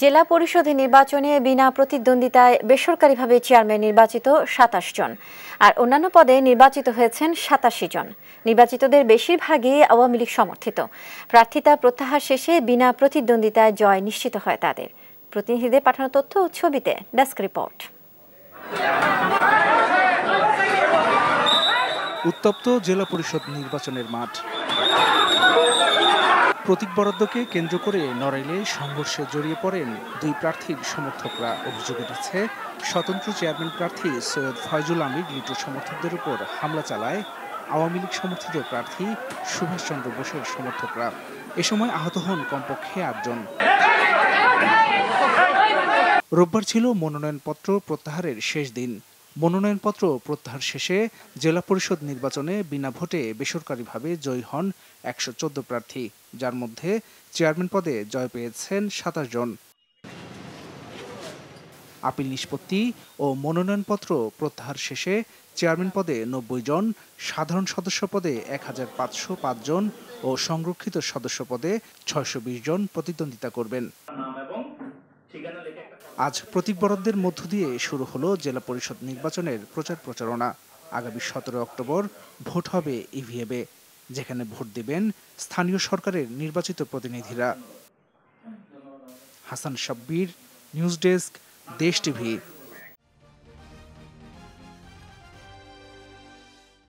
জেলা পরিষদের নির্বাচনে বিনা প্রতিদ্বন্দ্বিতায় বেসরকারিভাবে চেয়ারম্যান নির্বাচিত সাতাশ জন, আর অন্যান্য পদে নির্বাচিত হয়েছেন সাতাশি জন। নির্বাচিতদের বেশিরভাগই আওয়ামী লীগ সমর্থিত। প্রার্থিতা প্রত্যাহার শেষে বিনা প্রতিদ্বন্দ্বিতায় জয় নিশ্চিত হয় তাদের। প্রতিনিধিদের পাঠানো তথ্য ও ছবিতে ডেস্ক রিপোর্ট। উত্তপ্ত জেলা পরিষদ নির্বাচনের মাঠ। প্রতীক বরাদ্দকে কেন্দ্র করে নড়াইলে সংঘর্ষে জড়িয়ে পড়েন দুই প্রার্থীর সমর্থকরা। অভিযোগ উঠেছে, স্বতন্ত্র চেয়ারম্যান প্রার্থী সৈয়দ ফয়জুল আমির লিটুর সমর্থকদের উপর হামলা চালায় আওয়ামী লীগ সমর্থিত প্রার্থী সুভাষচন্দ্র বোসের সমর্থকরা। এ সময় আহত হন কমপক্ষে আটজন রোববার ছিল মনোনয়নপত্র প্রত্যাহারের শেষ দিন। মনোনয়নপত্র প্রত্যাহার শেষে জেলা পরিষদ নির্বাচনে বিনা ভোটে বেসরকারিভাবে জয়ী হন একশো চোদ্দ প্রার্থী, যার মধ্যে চেয়ারম্যান পদে জয় পেয়েছেন সাতাশ জন। আপিল নিষ্পত্তি ও মনোনয়নপত্র প্রত্যাহার শেষে চেয়ারম্যান পদে নব্বই জন, সাধারণ সদস্য পদে এক হাজার পাঁচশো পাঁচ জন ও সংরক্ষিত সদস্য পদে ছয়শো বিশ জন প্রতিদ্বন্দ্বিতা করবেন। আজ প্রতীক মধ্য দিয়ে শুরু হলো জেলা পরিষদ নির্বাচনের প্রচার প্রচারণা। আগামী সতেরো অক্টোবর ভোট হবে ইভিএমে, যেখানে ভোট দেবেন স্থানীয় সরকারের নির্বাচিত প্রতিনিধিরা। Hasan Sabbir, news desk, Desh TV.